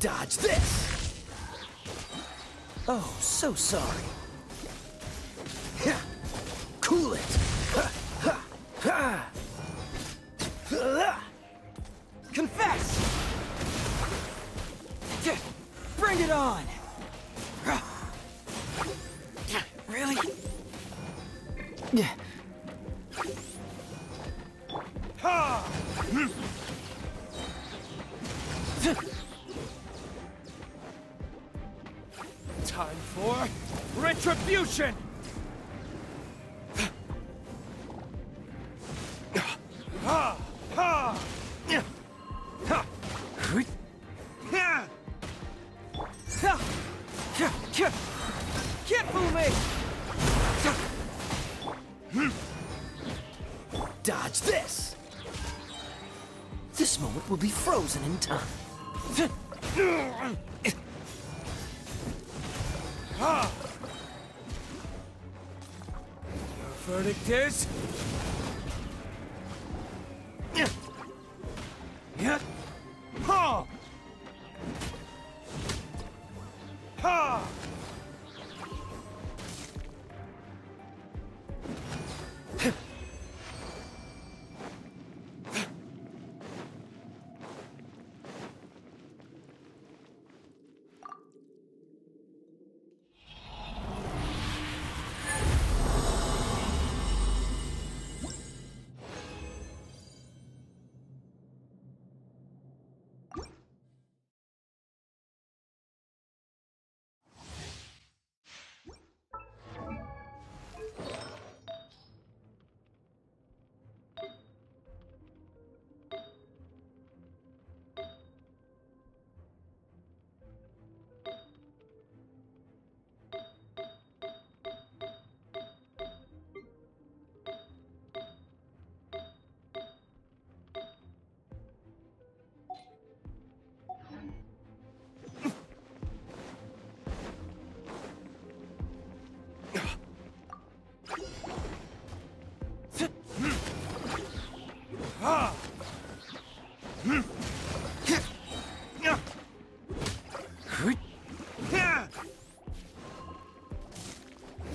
Dodge this! Oh, so sorry. Cool it! Confess! Bring it on! Really? Yeah. Time for. Retribution! Can't fool me! Hmm. Dodge this! This moment will be frozen in time. Your verdict is... Yeah.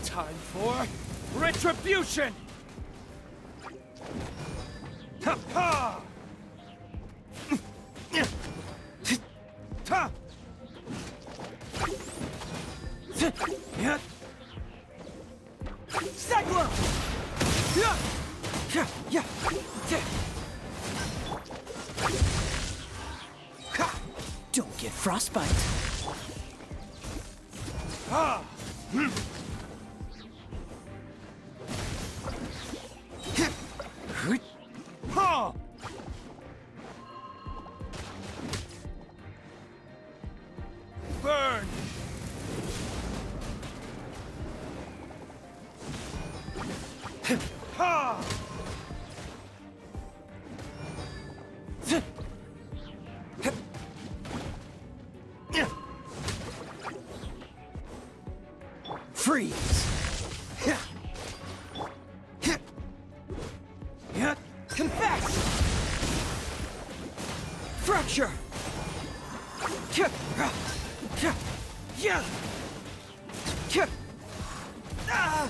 Time for retribution! Ha! Ha! Don't get frostbite. Ha! Burn! Ha! Yeah. Yeah. Ah.